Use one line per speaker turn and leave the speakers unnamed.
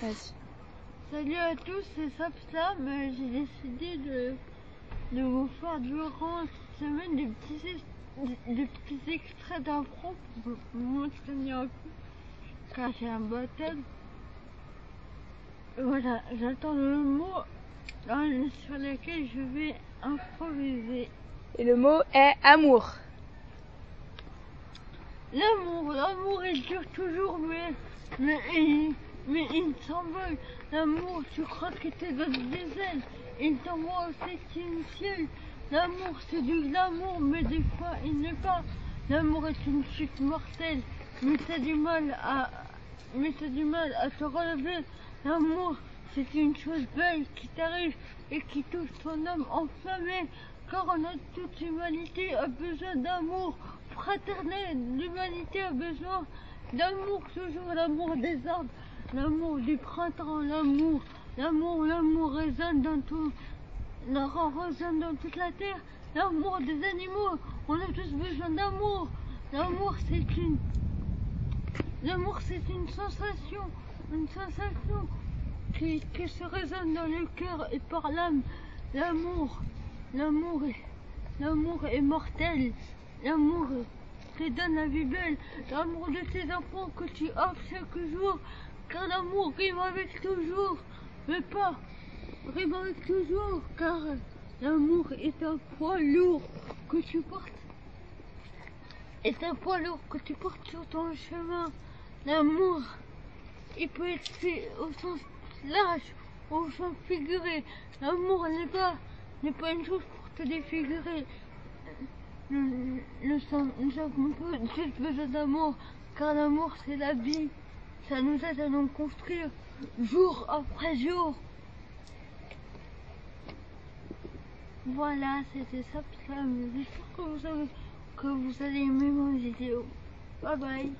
Salut à tous, c'est Sapsam. Euh, J'ai décidé de, de vous faire durant cette semaine des petits, des petits extraits d'impro pour vous montrer un peu. Car j'ai un battle. Voilà, j'attends le mot dans- sur lequel je vais improviser.
Et le mot est amour.
L'amour, l'amour il dure toujours, mais, mais, mais il s'envole. L'amour, tu crois que te donne des ailes, il t'envoie au septième ciel. L'amour, c'est du glamour, mais des fois il n'est pas. L'amour est une chute mortelle, mais t'as du mal à, mais t'as du mal à te relever. L'amour, c'est une chose belle qui t'arrive et qui touche ton âme enflammée. Car on a toute l'humanité a besoin d'amour fraternel. L'humanité a besoin d'amour toujours, l'amour des arbres, l'amour du printemps, l'amour, l'amour, l'amour résonne dans tout, l'amour résonne dans toute la terre. L'amour des animaux, on a tous besoin d'amour. L'amour c'est une, l'amour c'est une sensation, une sensation qui, qui se résonne dans le cœur et par l'âme. L'amour, l'amour, est- l'amour est mortel. L'amour te donne la vie belle. L'amour de tes enfants que tu offres chaque jour. Car l'amour rime avec toujours, mais pas rime avec toujours. Car l'amour est un poids lourd que tu portes. Est un poids lourd que tu portes sur ton chemin. L'amour, il peut être fait au sens large, au sens figuré. L'amour n'est pas, n'est pas une chose pour te défigurer. Nous sommes, nous avons besoin d'amour, car l'amour c'est la vie. Ça nous aide à nous construire jour après jour. Voilà, c'était ça. ça. J'espère que vous, avez, que vous allez aimer mon vidéo. Bye bye.